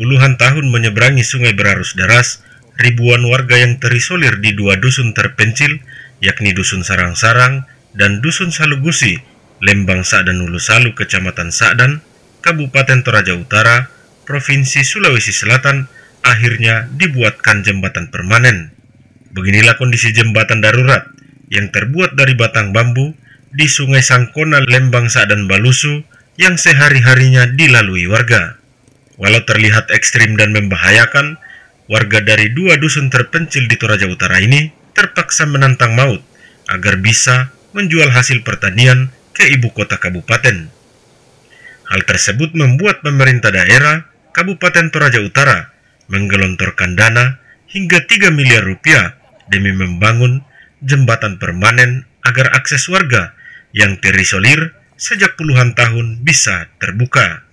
puluhan tahun menyeberangi sungai berarus deras, ribuan warga yang terisolir di dua dusun terpencil, yakni Dusun Sarang-Sarang dan Dusun Salugusi, Lembang Sa'dan Ulu Salu, Kecamatan Sa'dan, Kabupaten Toraja Utara, Provinsi Sulawesi Selatan, akhirnya dibuatkan jembatan permanen. Beginilah kondisi jembatan darurat yang terbuat dari batang bambu di Sungai Sangkona, Lembang Sa'dan Balusu yang sehari-harinya dilalui warga. Walau terlihat ekstrim dan membahayakan, warga dari dua dusun terpencil di Toraja Utara ini terpaksa menantang maut agar bisa menjual hasil pertanian ke ibu kota kabupaten. Hal tersebut membuat pemerintah daerah Kabupaten Toraja Utara menggelontorkan dana hingga 3 miliar rupiah demi membangun jembatan permanen agar akses warga yang terisolir sejak puluhan tahun bisa terbuka.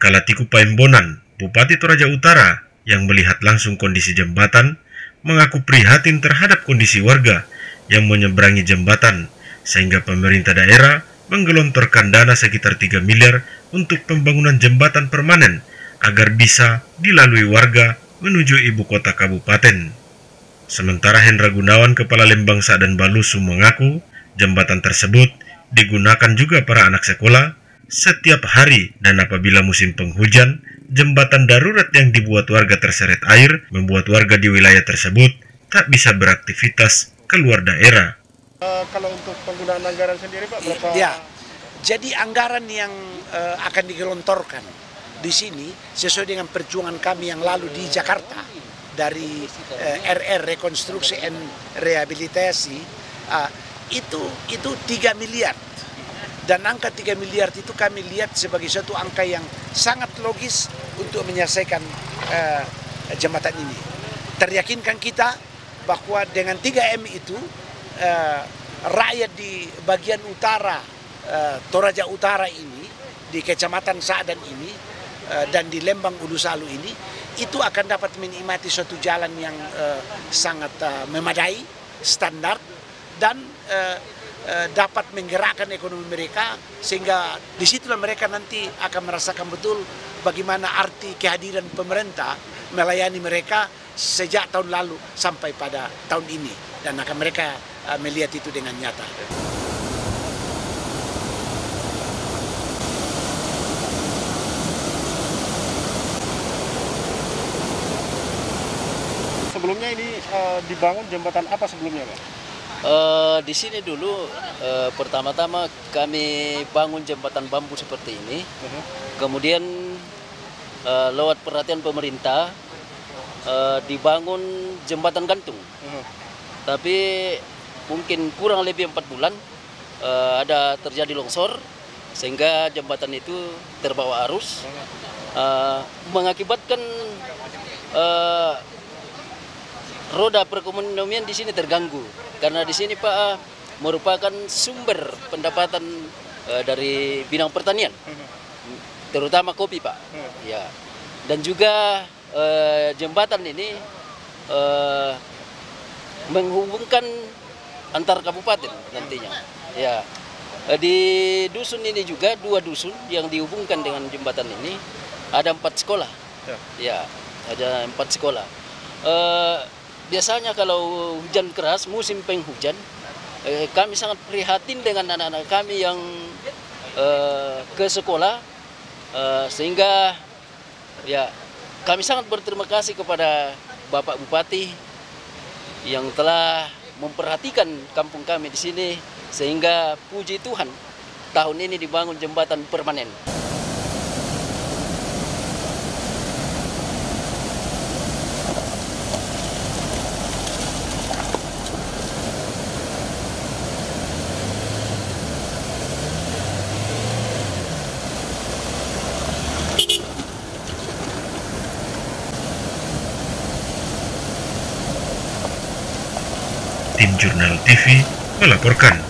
Kalatiku Paembonan, Bupati Toraja Utara yang melihat langsung kondisi jembatan, mengaku prihatin terhadap kondisi warga yang menyeberangi jembatan sehingga pemerintah daerah menggelontorkan dana sekitar 3 miliar untuk pembangunan jembatan permanen agar bisa dilalui warga menuju ibu kota kabupaten. Sementara Hendra Gunawan, Kepala Lembang dan Balusu mengaku jembatan tersebut digunakan juga para anak sekolah setiap hari dan apabila musim penghujan jembatan darurat yang dibuat warga terseret air membuat warga di wilayah tersebut tak bisa beraktivitas keluar daerah. Uh, kalau untuk penggunaan anggaran sendiri Pak berapa? Ya, jadi anggaran yang uh, akan digelontorkan di sini sesuai dengan perjuangan kami yang lalu di Jakarta dari uh, eh, RR rekonstruksi dan rehabilitasi uh, itu itu 3 miliar dan angka 3 miliar itu kami lihat sebagai suatu angka yang sangat logis untuk menyelesaikan uh, jembatan ini. Teryakinkan kita bahwa dengan 3M itu uh, rakyat di bagian utara uh, Toraja Utara ini di Kecamatan Sa'dan ini uh, dan di Lembang Ulu Salu ini itu akan dapat menikmati suatu jalan yang uh, sangat uh, memadai, standar dan uh, dapat menggerakkan ekonomi mereka sehingga di situlah mereka nanti akan merasakan betul bagaimana arti kehadiran pemerintah melayani mereka sejak tahun lalu sampai pada tahun ini dan akan mereka uh, melihat itu dengan nyata. Sebelumnya ini uh, dibangun jembatan apa sebelumnya, Pak? Uh, di sini dulu uh, pertama-tama kami bangun jembatan bambu seperti ini. Uh-huh. Kemudian uh, lewat perhatian pemerintah uh, dibangun jembatan gantung. Uh-huh. Tapi mungkin kurang lebih empat bulan uh, ada terjadi longsor sehingga jembatan itu terbawa arus uh, mengakibatkan uh, roda perekonomian di sini terganggu. Karena di sini Pak merupakan sumber pendapatan uh, dari bidang pertanian. Terutama kopi Pak. Ya. Dan juga uh, jembatan ini uh, menghubungkan antar kabupaten nantinya. Ya. Di dusun ini juga dua dusun yang dihubungkan dengan jembatan ini ada empat sekolah. Ya, ya ada empat sekolah. Uh, biasanya kalau hujan keras musim penghujan eh, kami sangat prihatin dengan anak-anak kami yang eh, ke sekolah eh, sehingga ya kami sangat berterima kasih kepada Bapak Bupati yang telah memperhatikan kampung kami di sini sehingga puji Tuhan tahun ini dibangun jembatan permanen. Tim Jurnal TV melaporkan.